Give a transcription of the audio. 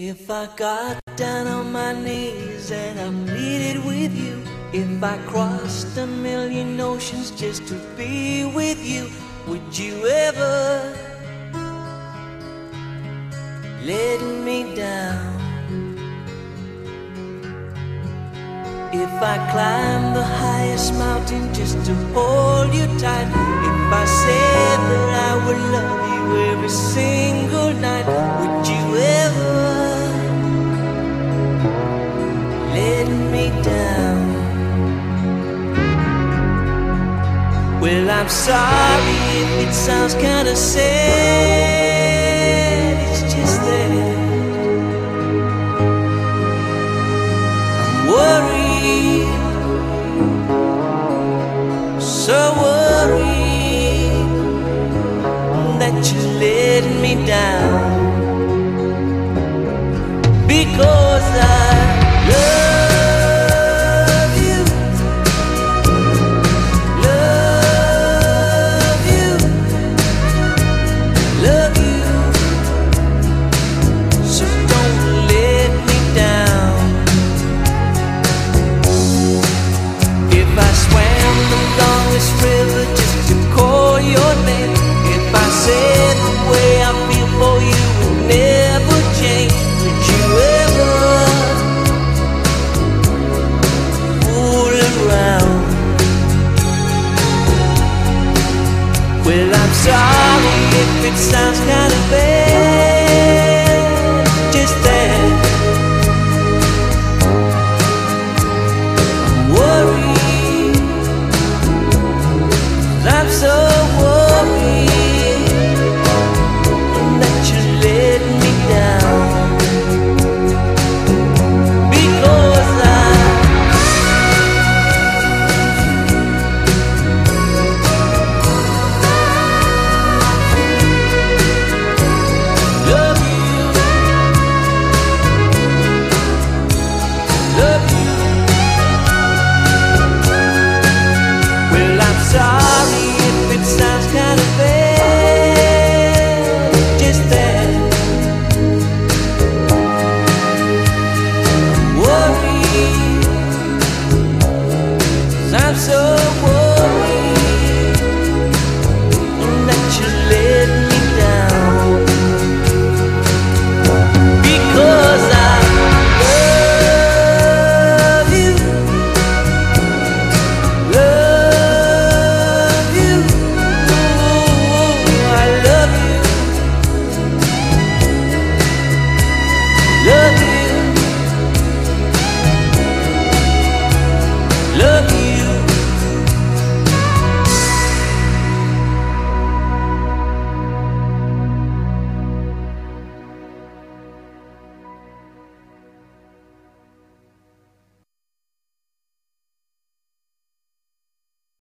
If I got down on my knees and I pleaded with you, if I crossed a million oceans just to be with you, would you ever let me down? If I climb the highest mountain just to hold you tight, if I said that I would love you every single night, Well, I'm sorry if it sounds kinda sad, it's just that I'm worried. So worried that you're letting me down sorry if it sounds kind of bad. Just that I'm worried. I'm so.